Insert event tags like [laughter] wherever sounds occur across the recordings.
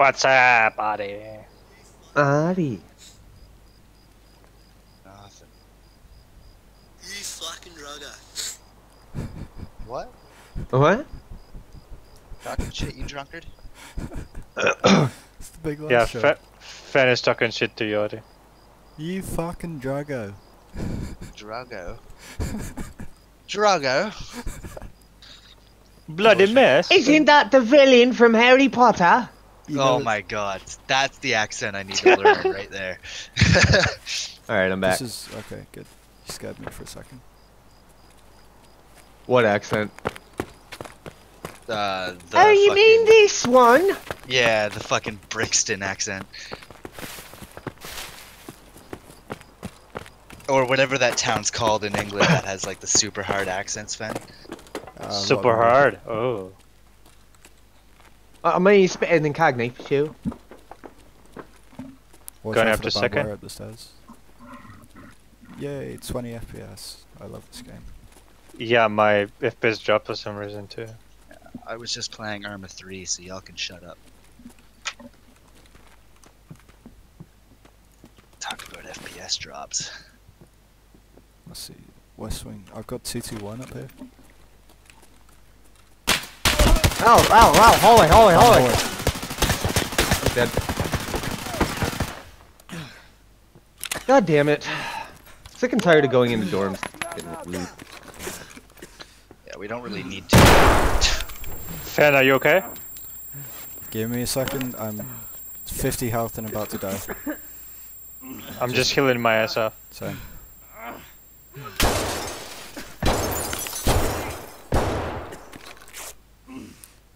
What's up, buddy? Ari. Nothing. You fucking rugger. What? What? Talking shit, you drunkard? It's the big last Yeah, shot. Fe- Fen is talking shit to Yori. You fucking Drago. Drago. Drago? [laughs] Bloody mess. Isn't that the villain from Harry Potter? You oh my god, that's the accent I need to [laughs] learn right there. [laughs] Alright, I'm back. This is okay. Good. You scared me for a second. What accent? uh, the oh, you fucking- mean this one? Yeah, the fucking Brixton accent. Or whatever that town's called in England that has like the super hard accents, Fen. Uh, Super hard. Oh. I mean, he's better than Cagney for sure. Watch Going out after for the barbed second. wire up the stairs. Yay, 20 FPS. I love this game. Yeah, my FPS dropped for some reason too. I was just playing Arma 3, so y'all can shut up. Talk about FPS drops. Let's see. West Wing. I've got 221 up here. Oh, oh, oh, holy, holy, holy. Dead. God damn it. Sick and tired of going into dorms. Yeah, we don't really need to. Fen, are you okay? Give me a second. I'm 50 health and about to die. I'm just healing my ass off. So.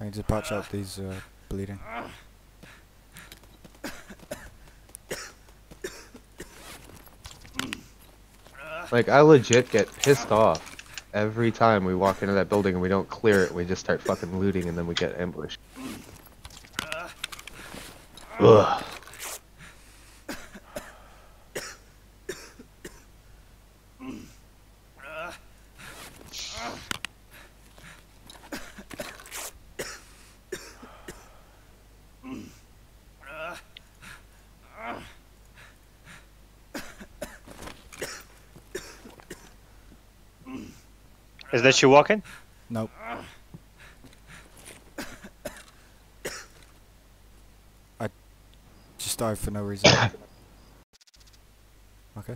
I need to patch up these uh, bleeding. Like, I legit get pissed off every time we walk into that building and we don't clear it. We just start fucking looting and then we get ambushed. Ugh. Is that you walking? Nope. I just died for no reason. [coughs] okay.